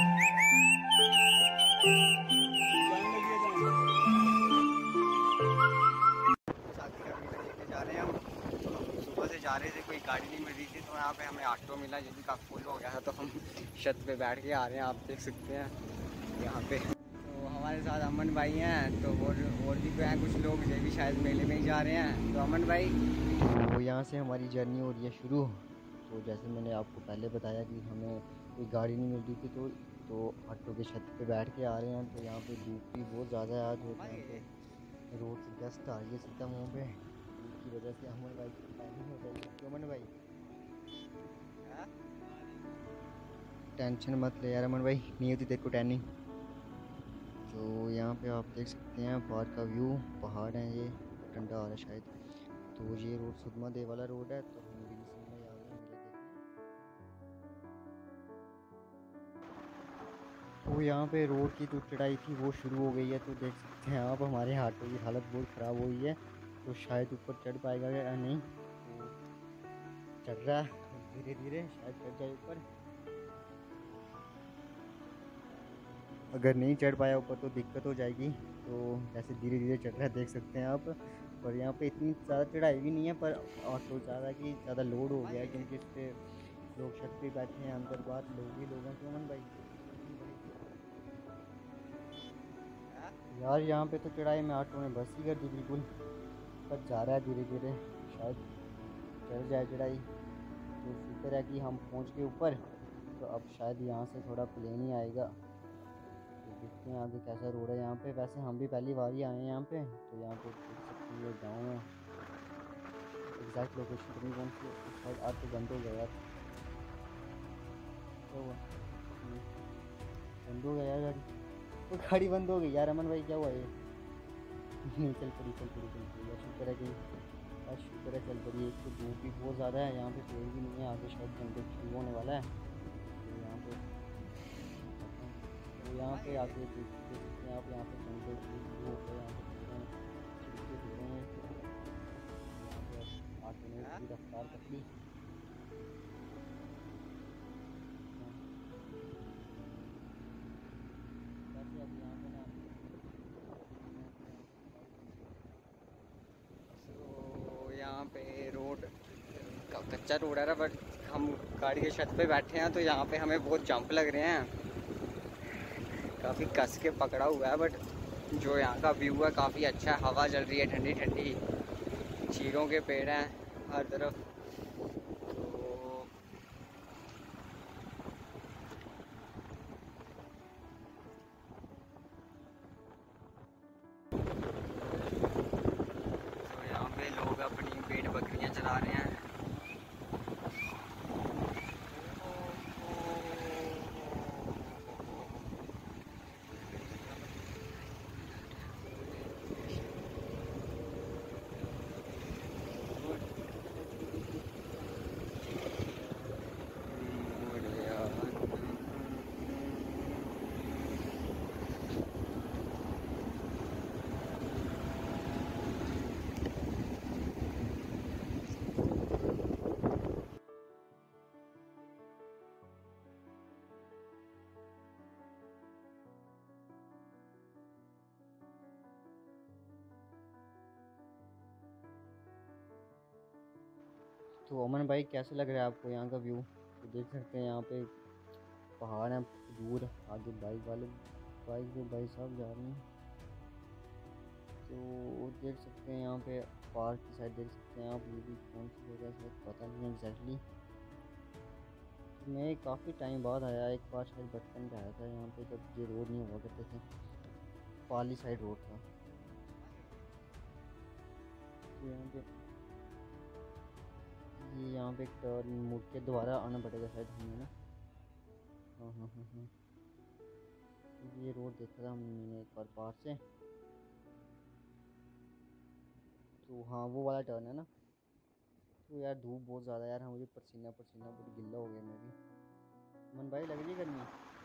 रहे थे तो ऑटो मिला हम छत पे बैठ के आ रहे हैं आप देख सकते हैं यहाँ पे तो हमारे साथ अमन भाई हैं तो और और भी हैं कुछ लोग जो भी शायद मेले में ही जा रहे हैं तो अमन भाई तो यहाँ से हमारी जर्नी हो रही है शुरू। तो जैसे मैंने आपको पहले बताया कि हमें कोई गाड़ी नहीं मिल रही थी तो तो ऑटो के छत पे बैठ के आ रहे हैं तो यहाँ पे धूप भी बहुत ज़्यादा है आज, और यहाँ पे रोड से डस्ट आ रही है सीधा मुँह पे। वजह से अमन भाई टाइमिंग हो गई अमन भाई। टेंशन मत ले यार अमन भाई, नहीं होती को टैनिंग तो यहाँ पे आप देख सकते हैं, बाहर का व्यू पहाड़ है ये, ठंडा आ रहा है शायद। तो ये रोड सुदमा देव वाला रोड है तो तो यहाँ पे रोड की जो चढ़ाई थी वो शुरू हो गई है। तो देख सकते हैं आप, हमारे ऑटो की हालत बहुत ख़राब हुई है। तो शायद ऊपर चढ़ पाएगा या नहीं तो चढ़ रहा है। धीरे धीरे शायद चढ़ जाए ऊपर। अगर नहीं चढ़ पाया ऊपर तो दिक्कत हो जाएगी। तो जैसे धीरे धीरे चढ़ रहा है, देख सकते हैं आप। और यहाँ पे इतनी ज़्यादा चढ़ाई भी नहीं है, पर ऑटो ज़्यादा कि ज़्यादा लोड हो गया है, क्योंकि इस पर लोग छत पे बैठे हैं अंदर बात लोग ही लोग हैं क्यों मन भाई। यार यहाँ पे तो चढ़ाई में ऑटो ने बस ही कर दी बिल्कुल। पर जा रहा है धीरे धीरे शायद चढ़ जाए चढ़ाई। तो शुक्र है कि हम पहुँच गए ऊपर तो अब शायद यहाँ से थोड़ा प्लेन ही आएगा। तो देखते हैं आगे कैसा रोड है यहाँ पे। वैसे हम भी पहली बार ही आए हैं यहाँ पे तो यहाँ पे देख सकते हैं गाँव है। एग्जैक्ट लोकेशन तो नहीं कौन सी शायद आज तो बंद हो गया यार। हम्म, बंद हो गया गाड़ी। वो गाड़ी बंद हो गई। यार, अमन भाई, क्या हुआ ये? नहीं, चल पड़ी चल पड़ी चल पड़ी। यार शुक्र है कि यार शुक्र है, चल पड़ी। एक तो धूप भी बहुत ज़्यादा है, यहाँ पे कोई भी नहीं है। आगे शायद जंगल शुरू होने वाला है। तो यहाँ पे तो यहाँ पे आके देख हैं आप, यहाँ पे जंगल शुरू हो खिड़की हैं। यहाँ पे पूरी रफ्तार पकड़ी का कच्चा रोड है ना बट हम गाड़ी के छत पे बैठे हैं तो यहाँ पे हमें बहुत जंप लग रहे हैं। काफ़ी कस के पकड़ा हुआ है बट जो यहाँ का व्यू है, काफ़ी अच्छा है। हवा चल रही है, ठंडी ठंडी। चीरों के पेड़ हैं, हर तरफ़। तो तो यहाँ पे लोग अपनी पेट बकरियाँ चला रहे हैं। तो अमन भाई, कैसे लग रहा है आपको यहाँ का व्यू? तो देख सकते हैं यहाँ पे पहाड़ हैं, दूर, आगे बाइक वाले बाइक में भाई साहब जा रहे हैं। तो देख सकते हैं यहाँ पे पार्क की साइड देख सकते हैं आप, ये भी कौन सी जगह है पता नहीं एग्जैक्टली मैं काफ़ी टाइम बाद आया, एक बार शायद बचपन में आया था यहाँ पे, जब ये रोड नहीं हुआ करते थे, पाली साइड रोड था। तो यहाँ पे पे एक टर्न मुड़ के दोबारा आना पड़ेगा शायद हमें ना? हाँ हाँ हाँ हाँ। ये रोड देखा था हमने एक बार पार से। तो हाँ वो वाला टर्न है ना? तो यार धूप बहुत ज़्यादा यार हाँ मुझे पसीना पसीना बहुत गिल्ला हो गया मैं भी। मन भाई लग रही है गर्मी?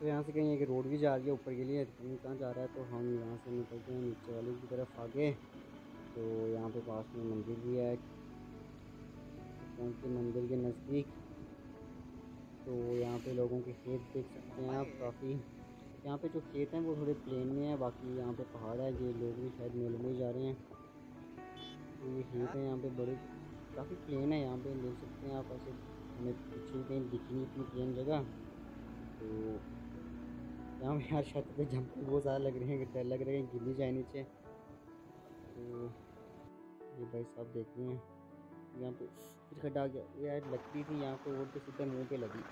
तो यहाँ से कहीं एक रोड भी जा रही है ऊपर के लिए कहाँ जा रहा है तो हम यहाँ से निकलते हैं नीचे वाली की तरफ़ आगे। तो यहाँ पे पास में मंदिर भी है। पहुँचे मंदिर के नज़दीक तो यहाँ पे लोगों के खेत देख सकते हैं आप काफ़ी। यहाँ पे जो खेत हैं वो थोड़े प्लेन में है, बाकी यहाँ पे पहाड़ है, ये लोग भी शायद मेले में जा रहे हैं। तो ये खेत हैं यहाँ पे बड़े, काफ़ी प्लेन है यहाँ पे, देख सकते हैं आप, ऐसे हमें पीछे कहीं दिखी नहीं इतनी प्लेन जगह। तो पे यार छत पे जंप बहुत ज़्यादा लग रहे हैं डर लग रहे हैं गिर जाए नीचे। तो ये भाई साहब देख हैं। यहाँ पे फिर खड्डा गया। यार लगती थी यहाँ पे तो सीधे मुँह पे लगी।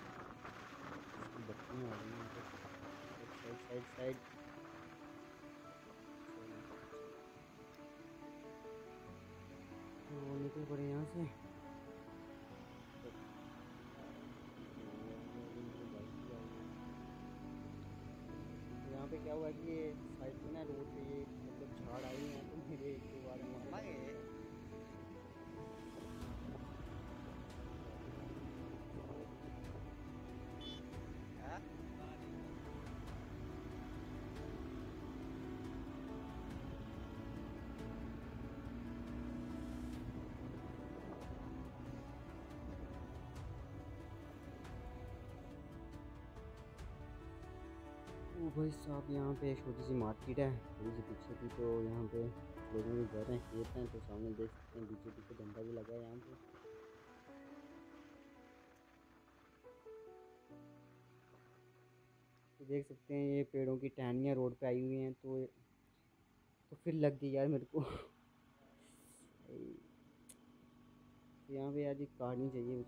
आ साइड साइड साइड। तो निकल पड़े यहाँ से। हुआ कि ये साइड में ना रोड पे ये मतलब झाड़ आई है तो मेरे एक दो बार भाई साहब, यहाँ पे एक छोटी सी मार्केट है, थोड़ी सी पीछे की तो यहाँ पे लोगों के घर हैं, खेत हैं तो सामने देख सकते हैं बीजेपी का झंडा भी लगा है यहाँ पे। तो देख सकते हैं, ये पेड़ों की टहनियाँ रोड पे आई हुई हैं तो तो फिर लग गई यार मेरे को। तो यहाँ पे यार ये काटनी चाहिए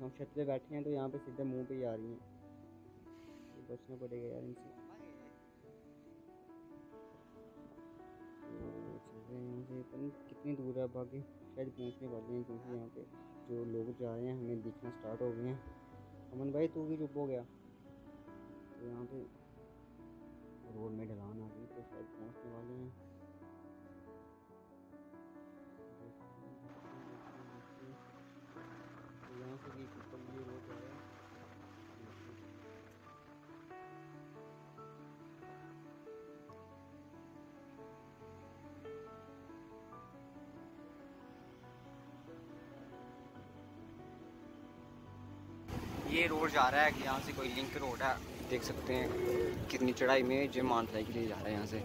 हम छत पे बैठे हैं तो यहाँ पे सीधे मुँह पे ही आ रही हैं। तो बचना पड़ेगा यार इनसे। हैं नहीं कितनी दूर है बाकी शायद पहुँचने वाले हैं क्योंकि यहाँ पे जो लोग जा रहे हैं, हमें दिखना स्टार्ट हो गए हैं। अमन भाई, तू भी चुप हो गया। तो यहाँ पे रोड में ढलान आ गई तो शायद पहुँचने वाले हैं। ये रोड जा रहा है कि यहाँ से कोई लिंक रोड है, देख सकते हैं कितनी चढ़ाई में जो मानसलाई के लिए जा रहा है यहाँ से।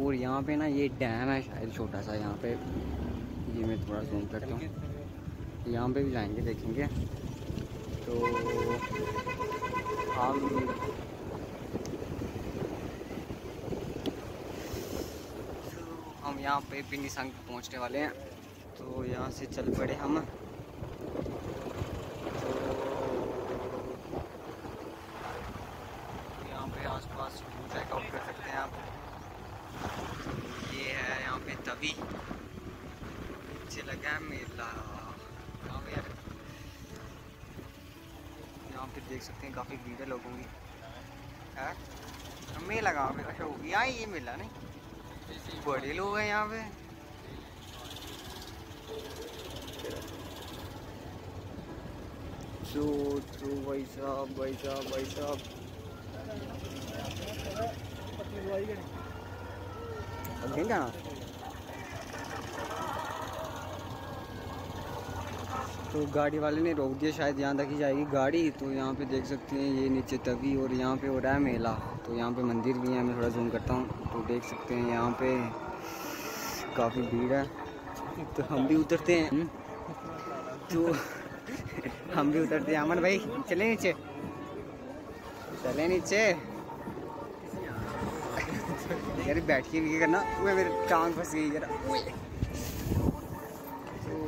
और यहाँ पे ना ये डैम है शायद छोटा सा यहाँ पे। ये मैं थोड़ा जूम करता हूँ। यहाँ पे भी जाएँगे, देखेंगे। तो हम हम यहाँ पे पिंडी संग पहुँचने वाले हैं। तो यहाँ से चल पड़े हम। तो यहाँ पे आसपास चेकआउट कर सकते हैं आप। ये है यहाँ पे तभी नीचे लगा है मेला। यहाँ पे यहाँ पे देख सकते हैं काफ़ी भीड़ है लोगों की। है? मेला कहाँ पे? अच्छा यहाँ ये मेला नहीं? बड़े लोग हैं यहाँ पे। सो तो भाई साहब भाई साहब भाई साहब। जाना? तो गाड़ी वाले ने रोक दिया, शायद यहाँ तक ही जाएगी गाड़ी। तो यहाँ पे देख सकते हैं, ये नीचे तवी और यहाँ पे हो रहा है मेला। तो यहाँ पे मंदिर भी है, मैं थोड़ा जूम करता हूँ। तो देख सकते हैं, यहाँ पे काफ़ी भीड़ है। तो हम भी उतरते हैं। तो हम भी उतरते हैं। अमन भाई चले नीचे। चले नीचे। यार बैठ के भी करना। वो मेरे टांग फंस गई जरा।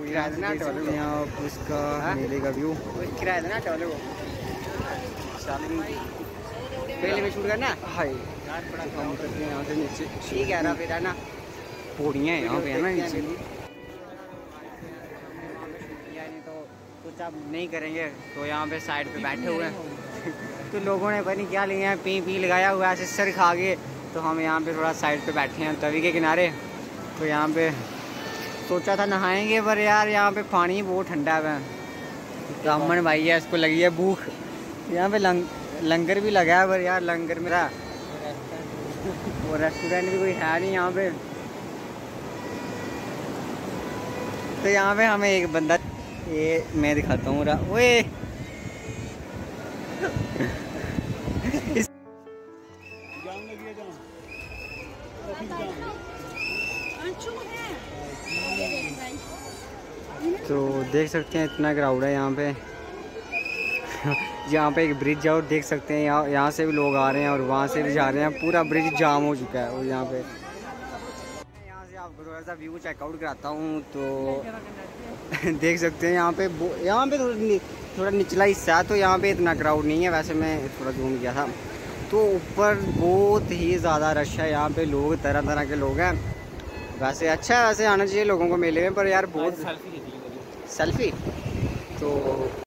किराया देना ऑटो वाले यहाँ उसका हाँ? मेले का व्यू किराया देना ऑटो वाले को पहले में शूट करना? हाय। हम उतरते हैं यहाँ से नीचे। ठीक है रहा फिर है ना पौड़ियाँ हैं यहाँ पे है ना नीचे। कुछ नहीं करेंगे तो यहाँ पे साइड पे बैठे हुए हैं। तो लोगों ने पता क्या लिया है पी पी लगाया हुआ है सर खा गए। तो हम यहाँ पे थोड़ा साइड पे बैठे हैं तवी के किनारे। तो यहाँ पे सोचा था नहाएँगे पर यार यहाँ पे पानी बहुत ठंडा है। ब्राह्मण भाई है इसको लगी है भूख। यहाँ पे लंग, लंगर भी लगा है पर यार लंगर मेरा वो रेस्टोरेंट भी कोई है नहीं यहाँ पे। तो यहाँ पे हमें एक बंदा ये मैं दिखाता हूँ ओए। तो देख सकते हैं इतना क्राउड है यहाँ पे। यहाँ पे एक ब्रिज है और देख सकते हैं यहाँ यहाँ से भी लोग आ रहे हैं और वहाँ से भी जा रहे हैं। पूरा ब्रिज जाम हो चुका है और यहाँ पे। थोड़ा सा व्यू चेकआउट कराता हूँ तो देख सकते हैं यहाँ पे यहाँ पे थोड़ा थोड़ा निचला हिस्सा है तो यहाँ पे इतना क्राउड नहीं है वैसे मैं थोड़ा घूम गया था। तो ऊपर बहुत ही ज़्यादा रश है यहाँ पे लोग तरह तरह के लोग हैं। वैसे अच्छा है वैसे आना चाहिए लोगों को मेले में पर यार बहुत सेल्फी तो